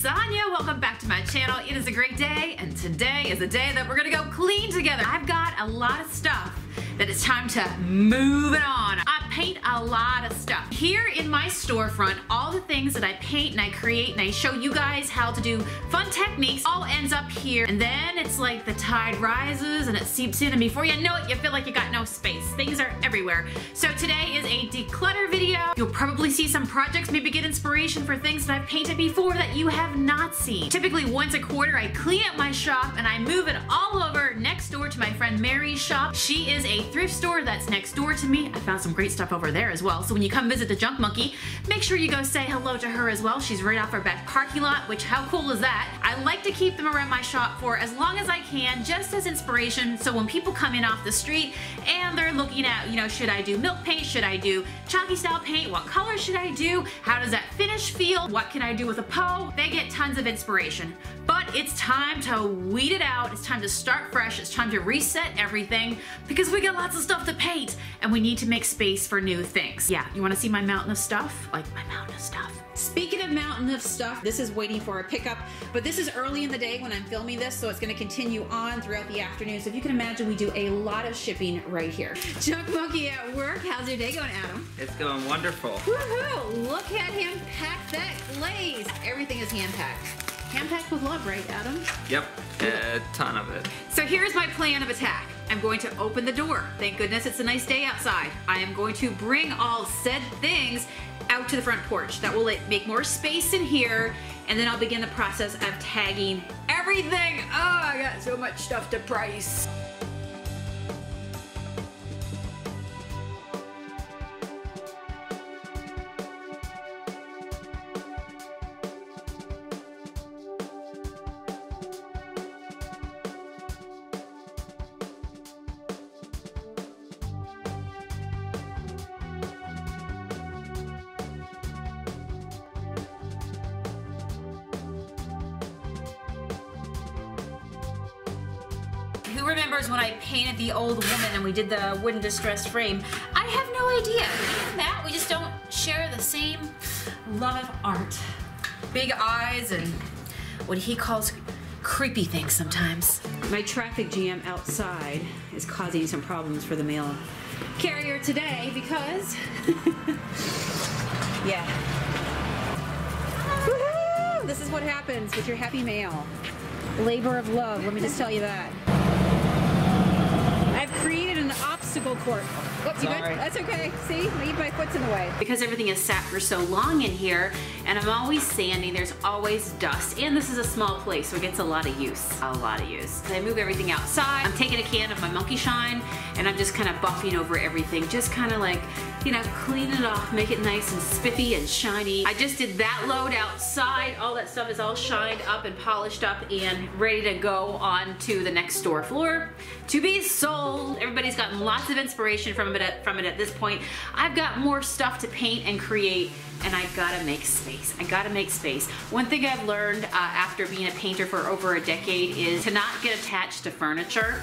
Sonia. Welcome back to my channel. It is a great day, and today is a day that we're gonna go clean together. I've got a lot of stuff that it's time to move it on. I paint a lot of stuff. Here in my storefront, all the things that I paint and I create and I show you guys how to do fun techniques all ends up here. And then it's like the tide rises and it seeps in and before you know it, you feel like you got no space. Things are everywhere. So today is a declutter video. You'll probably see some projects, maybe get inspiration for things that I've painted before that you have not seen. Typically once a quarter, I clean up my shop and I move it all over next door to my friend Mary's shop. She is a thrift store that's next door to me. I found some great stuff over there as well. So when you come visit the Junk Monkey, make sure you go say hello to her as well. She's right off our back parking lot, which how cool is that? I like to keep them around my shop for as long as I can, just as inspiration. So when people come in off the street and they're looking at, you know, should I do milk paint? Should I do chalky style paint? What color should I do? How does that finish feel? What can I do with a Poe? They get tons of inspiration. But it's time to weed it out. It's time to start fresh. It's time to reset everything because we got lots of stuff to paint and we need to make space for new things. Yeah, you wanna see my mountain of stuff? Like my mountain of stuff. Speaking of mountain of stuff, this is waiting for a pickup, but this is early in the day when I'm filming this, so it's gonna continue on throughout the afternoon. So if you can imagine, we do a lot of shipping right here. Junk Monkey at work. How's your day going, Adam? It's going wonderful. Woohoo! Look at him pack that glaze. Everything is hand packed. Hand packed with love, right, Adam? Yep, a ton of it. So here's my plan of attack. I'm going to open the door. Thank goodness it's a nice day outside. I am going to bring all said things out to the front porch. That will make more space in here and then I'll begin the process of tagging everything. Oh, I got so much stuff to price. Who remembers when I painted the old woman and we did the wooden distressed frame? I have no idea. Matt, we just don't share the same love of art. Big eyes and what he calls creepy things sometimes. My traffic jam outside is causing some problems for the mail carrier today because, yeah. This is what happens with your happy mail. Labor of love, let me just tell you that. I've created an obstacle you. That's okay. See, leave my foot's in the way. Because everything is sat for so long in here, and I'm always sanding, there's always dust. And this is a small place, so it gets a lot of use. A lot of use. I move everything outside. I'm taking a can of my Monkey Shine, and I'm just kind of buffing over everything. Just kind of like, you know, clean it off, make it nice and spiffy and shiny. I just did that load outside. All that stuff is all shined up and polished up and ready to go on to the next store floor to be sold. Everybody's gotten lots of inspiration from it at, from it at this point. I've got more stuff to paint and create and I gotta make space. I gotta make space. One thing I've learned uh, after being a painter for over a decade is to not get attached to furniture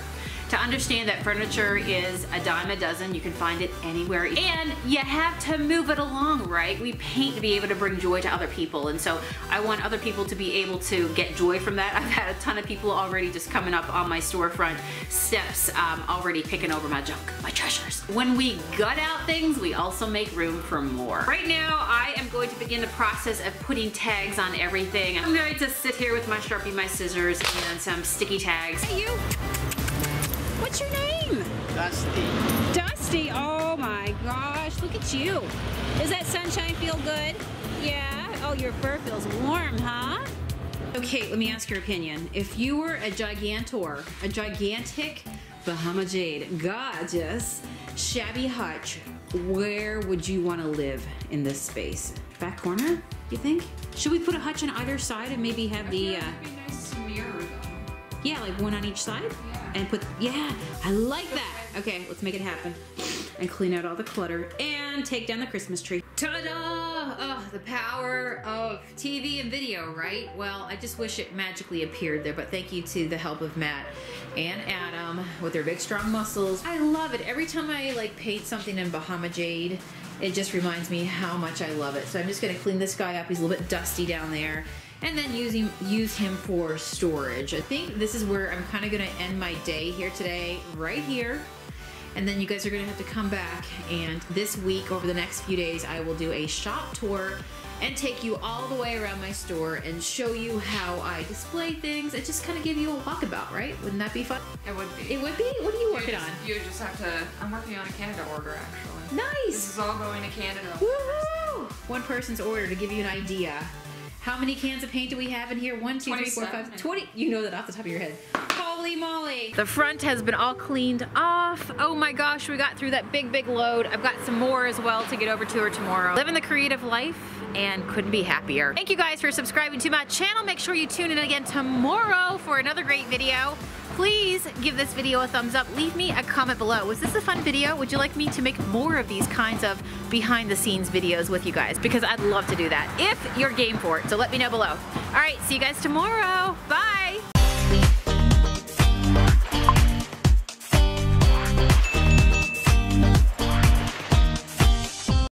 to understand that furniture is a dime a dozen. You can find it anywhere. And you have to move it along, right? We paint to be able to bring joy to other people. And so I want other people to be able to get joy from that. I've had a ton of people already just coming up on my storefront steps um, already picking over my junk, my treasures. When we gut out things, we also make room for more. Right now, I am going to begin the process of putting tags on everything. I'm going to sit here with my Sharpie, my scissors, and some sticky tags. Hey, you! What's your name? Dusty. Dusty, oh my gosh, look at you. Does that sunshine feel good? Yeah? Oh, your fur feels warm, huh? Okay, let me ask your opinion. If you were a gigantor, a gigantic Bahama Jade, gorgeous, shabby hutch, where would you want to live in this space? Back corner, you think? Should we put a hutch on either side and maybe have the, uh, yeah, like one on each side? And put, yeah, I like that. Okay, let's make it happen. And clean out all the clutter and take down the Christmas tree. Ta-da! Oh, the power of TV and video, right? Well, I just wish it magically appeared there, but thank you to the help of Matt and Adam with their big strong muscles. I love it. Every time I like paint something in Bahama Jade, it just reminds me how much I love it. So I'm just gonna clean this guy up. He's a little bit dusty down there. And then using use him for storage. I think this is where I'm kind of going to end my day here today, right here. And then you guys are going to have to come back and this week, over the next few days, I will do a shop tour and take you all the way around my store and show you how I display things and just kind of give you a walkabout, right? Wouldn't that be fun? It would be. It would be? What are you You working just, on? You just have to. I'm working on a Canada order actually. Nice! This is all going to Canada. Woohoo! One person's order to give you an idea. How many cans of paint do we have in here? One, two, three, four, 27. five, 20. You know that off the top of your head. Holy moly. The front has been all cleaned off. Oh my gosh, we got through that big, big load. I've got some more as well to get over to her tomorrow. Living the creative life and couldn't be happier. Thank you guys for subscribing to my channel. Make sure you tune in again tomorrow for another great video. Please give this video a thumbs up. Leave me a comment below. Was this a fun video? Would you like me to make more of these kinds of behind the scenes videos with you guys? Because I'd love to do that if you're game for it. So let me know below. All right, see you guys tomorrow. Bye.